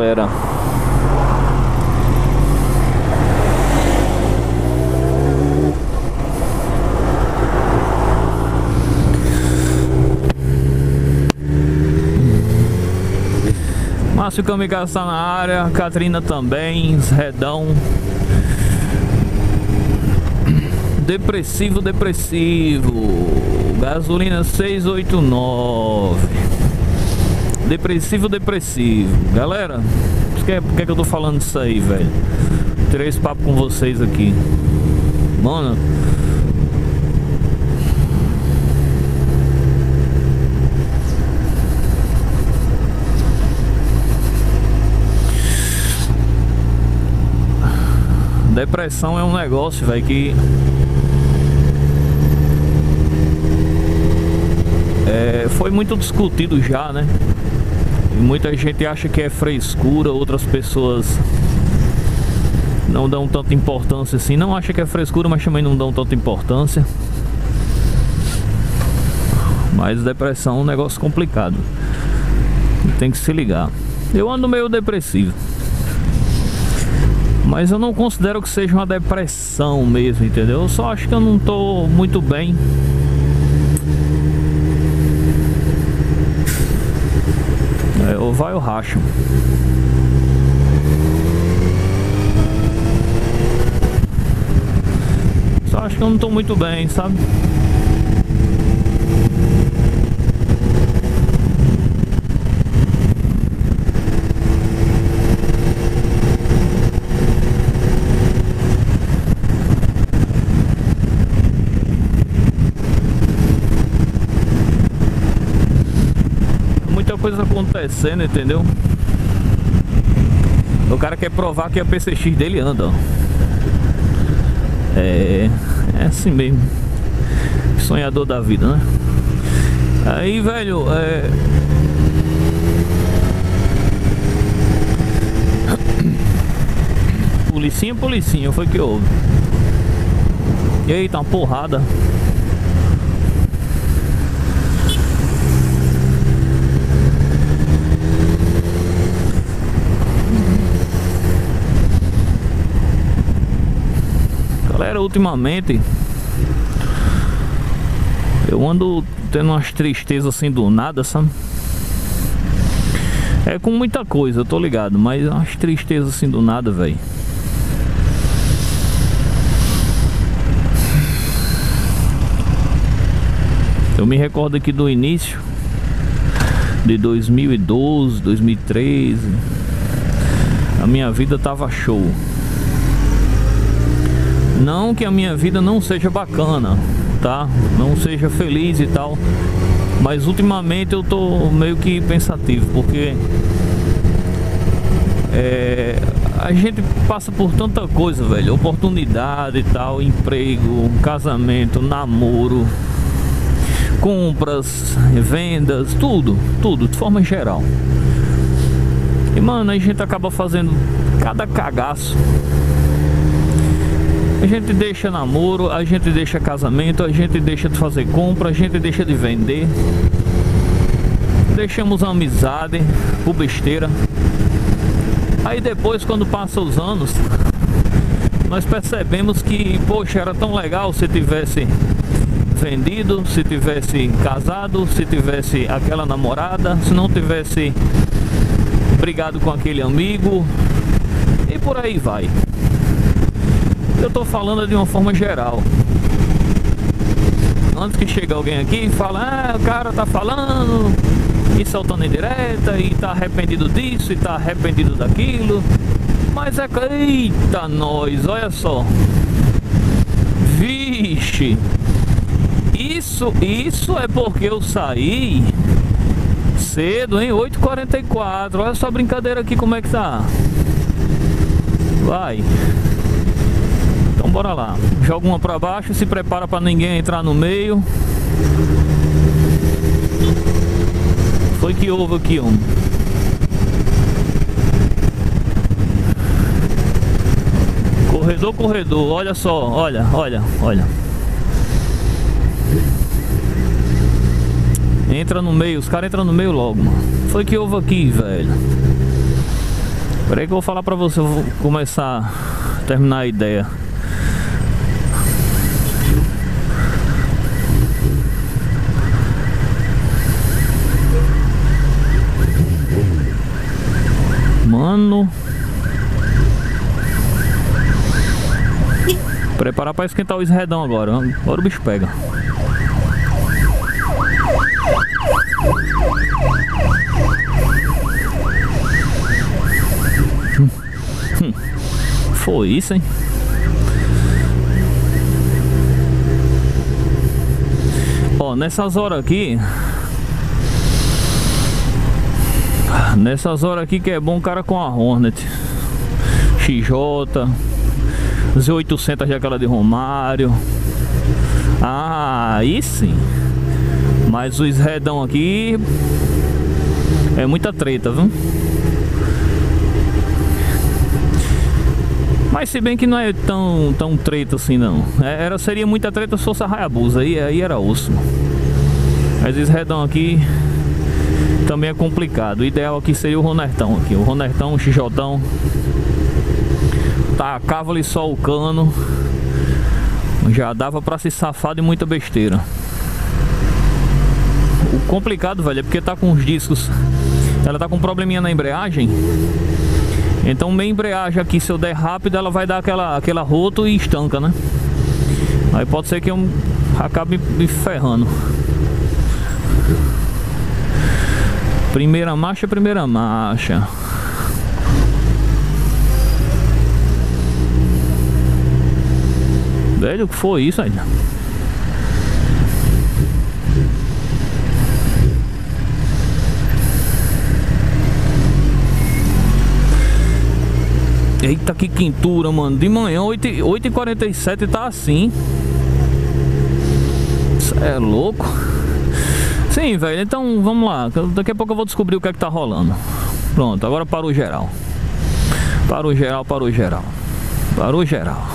Galera. Márcio Kamikaze tá na área, Catrina também, Redão. Depressivo, depressivo. Gasolina 689. Depressivo, depressivo. Galera, por que, por que, que eu tô falando isso aí, velho? Tirei esse papo com vocês aqui. Mano. Depressão é um negócio, velho, que é, foi muito discutido já, né? Muita gente acha que é frescura, outras pessoas não dão tanta importância assim. Não acha que é frescura, mas também não dão tanta importância. Mas depressão é um negócio complicado. Tem que se ligar. Eu ando meio depressivo. Mas eu não considero que seja uma depressão mesmo, entendeu? Eu só acho que eu não tô muito bem. É, ou vai ou racha. Só acho que eu não tô muito bem, sabe? coisa acontecendo, entendeu? O cara quer provar que a PCX dele anda, ó. É, é assim mesmo. Sonhador da vida, né? Aí, velho, é... Policinha, policinha, foi que houve. Eita, uma porrada. Galera, ultimamente eu ando tendo umas tristezas assim do nada, sabe? É com muita coisa, eu tô ligado, mas umas tristezas assim do nada, velho. Eu me recordo aqui do início de 2012, 2013. A minha vida tava show. Não que a minha vida não seja bacana, tá? Não seja feliz e tal. Mas ultimamente eu tô meio que pensativo, porque é, a gente passa por tanta coisa, velho. Oportunidade e tal, emprego, casamento, namoro, compras, vendas, tudo, tudo, de forma geral. E mano, a gente acaba fazendo cada cagaço a gente deixa namoro, a gente deixa casamento, a gente deixa de fazer compra, a gente deixa de vender. Deixamos a amizade por besteira. Aí depois, quando passam os anos, nós percebemos que, poxa, era tão legal se tivesse vendido, se tivesse casado, se tivesse aquela namorada, se não tivesse brigado com aquele amigo e por aí vai. Eu tô falando de uma forma geral. Antes que chegue alguém aqui e fale, ah, o cara tá falando e soltando em direta e tá arrependido disso e tá arrependido daquilo. Mas é que, eita nós, olha só. Vixe. Isso, isso é porque eu saí cedo, hein? 8h44. Olha só a brincadeira aqui como é que tá. Vai. Então bora lá. Joga uma pra baixo, se prepara pra ninguém entrar no meio. Foi que houve aqui, um. Corredor, corredor, olha só, olha, olha, olha. Entra no meio, os caras entram no meio logo, mano. Foi que houve aqui, velho. Peraí que eu vou falar pra você, eu vou começar terminar a ideia. Mano. Preparar para esquentar o esredão agora. Agora o bicho pega. Foi isso, hein? Ó, nessas horas aqui Nessas horas aqui que é bom o cara com a Hornet. XJ Z800 de aquela de Romário. Ah, aí sim. Mas os redão aqui É muita treta, viu? Mas se bem que não é tão, tão treta assim não. É, era, Seria muita treta se fosse a Hayabusa Aí, aí era osso. Mas esse redão aqui também é complicado. O ideal aqui seria o Ronertão aqui. O Ronertão, o Xijotão. Tacava ali só o cano. Já dava pra se safar de muita besteira. O complicado, velho, é porque tá com os discos. Ela tá com um probleminha na embreagem. Então minha embreagem aqui, se eu der rápido, ela vai dar aquela, aquela roto e estanca, né? Aí pode ser que eu acabe me ferrando. Primeira marcha, primeira marcha. Velho, o que foi isso aí? Eita, que quintura, mano. De manhã, 8h47 tá assim. Isso é louco. Sim, velho, então vamos lá. Daqui a pouco eu vou descobrir o que é que tá rolando. Pronto, agora para o geral. Para o geral, para o geral. Para o geral.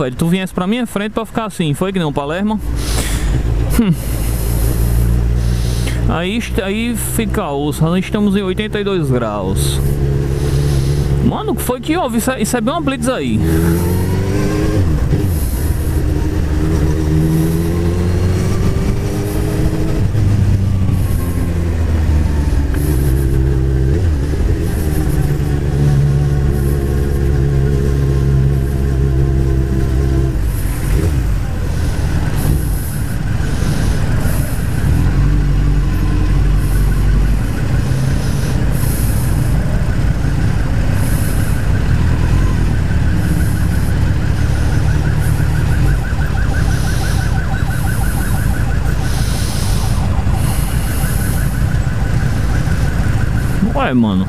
Velho, tu viesse pra minha frente pra ficar assim, foi que não, Palermo? Hum. Aí, aí fica osso, nós estamos em 82 graus. Mano, foi que houve? Isso é, isso é bem uma blitz aí. Ué, mano.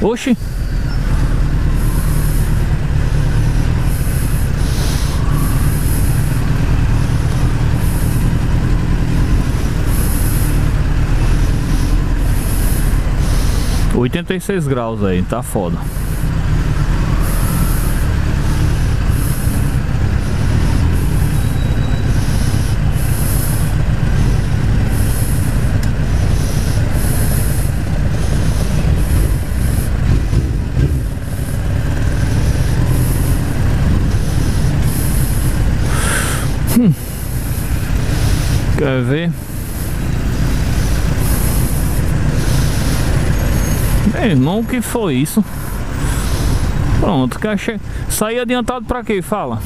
Oxi. 86 graus aí, tá foda. Hum. Quer ver? Irmão, o que foi isso? Pronto, caixa. Saí adiantado pra quê? Fala.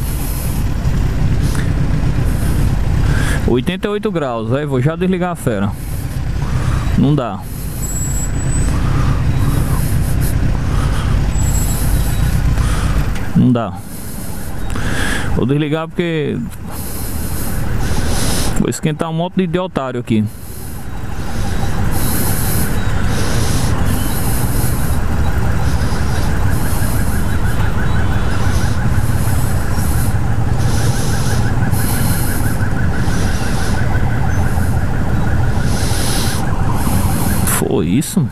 88 graus, aí vou já desligar a fera. Não dá. Não dá. Vou desligar porque Vou esquentar um monte de otário aqui. Foi isso?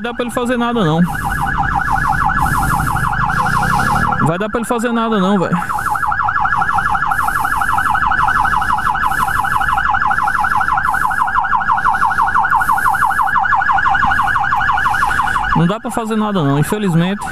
Dar pra ele fazer nada não. Vai dar pra ele fazer nada não, velho. Não dá pra fazer nada não, infelizmente.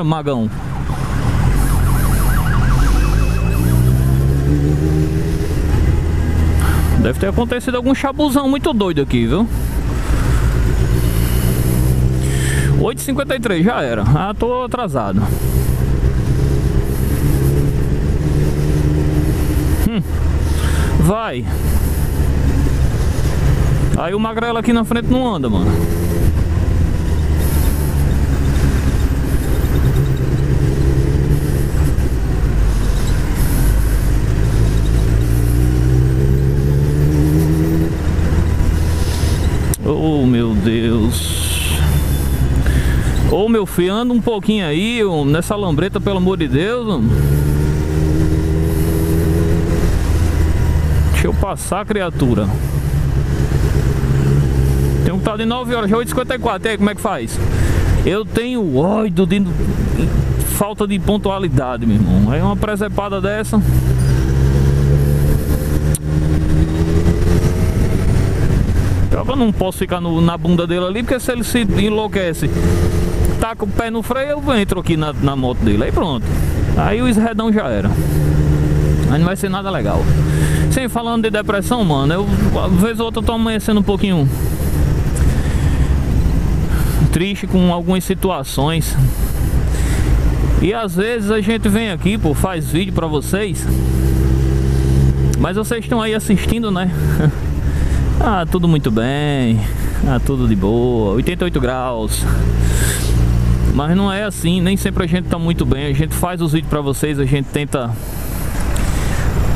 Bora, magão. Deve ter acontecido algum chabuzão muito doido aqui, viu? 8h53, já era. Ah, tô atrasado. Hum. Vai. Aí o magrelo aqui na frente não anda, mano. Oh, meu Deus. Ô, oh, meu filho, anda um pouquinho aí, nessa lambreta, pelo amor de Deus. Deixa eu passar, criatura. Tem um tal de 9 horas, já 8h54. E aí, como é que faz? Eu tenho ódio de falta de pontualidade, meu irmão. Aí uma presepada dessa. Eu não posso ficar no, na bunda dele ali, porque se ele se enlouquece, tá com o pé no freio, eu entro aqui na, na moto dele. Aí pronto. Aí o esredão já era. Aí não vai ser nada legal. Sem falando de depressão, mano, eu, vez ou outra eu tô amanhecendo um pouquinho triste com algumas situações. E às vezes a gente vem aqui, pô, faz vídeo pra vocês. Mas vocês estão aí assistindo, né? ah, tudo muito bem. Ah, tudo de boa. 88 graus. Mas não é assim, nem sempre a gente tá muito bem. A gente faz os vídeos pra vocês, a gente tenta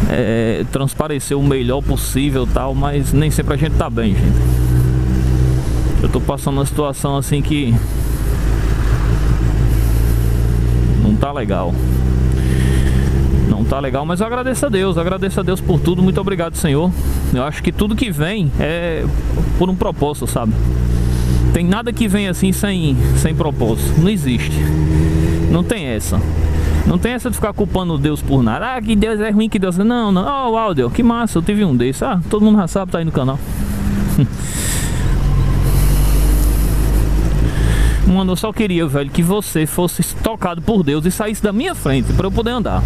é, transparecer o melhor possível tal, mas nem sempre a gente tá bem, gente. Eu tô passando uma situação assim que não tá legal. Não tá legal, mas eu agradeço a Deus, agradeço a Deus por tudo. Muito obrigado, Senhor. Eu acho que tudo que vem é por um propósito, sabe? Tem nada que vem assim sem, sem propósito. Não existe. Não tem essa. Não tem essa de ficar culpando Deus por nada. Ah, que Deus é ruim, que Deus é. Não, não. Ó, oh, o áudio, que massa, eu tive um desses. Ah, todo mundo já sabe, tá aí no canal. Mano, eu só queria, velho, que você fosse tocado por Deus e saísse da minha frente para eu poder andar.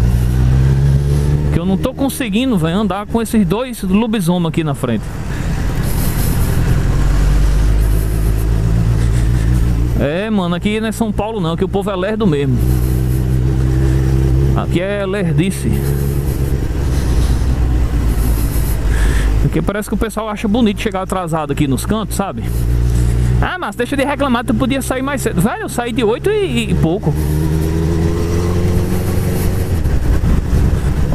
Que eu não tô conseguindo, velho, andar com esses dois lobisomens aqui na frente. É, mano, aqui não é São Paulo não, que o povo é lerdo mesmo. Aqui é lerdice. Porque parece que o pessoal acha bonito chegar atrasado aqui nos cantos, sabe? Ah, mas deixa de reclamar, tu podia sair mais cedo. Velho, eu saí de 8 e, e pouco.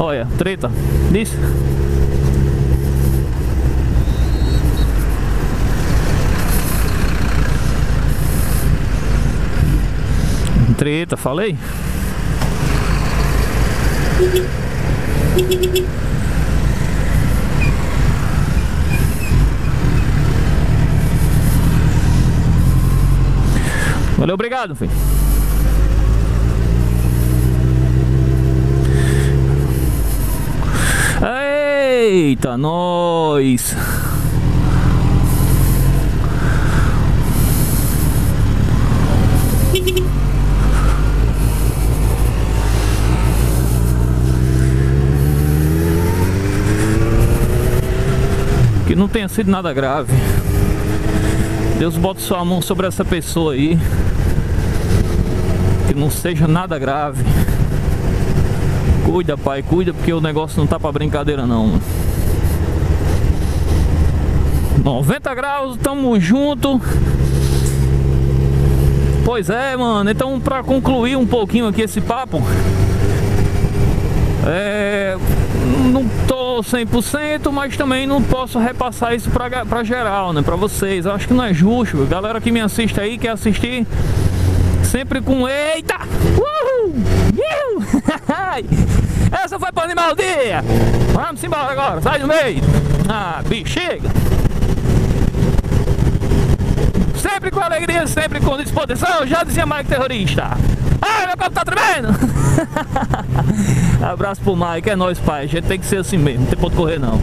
Olha, treta. Diz. Treta, falei? Valeu, obrigado, filho. Eita, nós. Que não tenha sido nada grave. Deus bota sua mão sobre essa pessoa aí. Que não seja nada grave. Cuida, pai, cuida, porque o negócio não tá pra brincadeira não. 90 graus, tamo junto. Pois é, mano. Então, pra concluir um pouquinho aqui esse papo, é, não tô 100%, mas também não posso repassar isso pra, pra geral, né? Pra vocês. Eu acho que não é justo. Galera que me assiste aí, quer assistir sempre com eita! Uhul! Essa foi para animal dia! Vamos embora agora, sai do meio! Ah, chega! Sempre com alegria, sempre com disposição, já dizia Mike Terrorista! Ai, meu corpo tá tremendo! Abraço pro Mike, é nóis, pai. A gente tem que ser assim mesmo, não tem ponto correr não.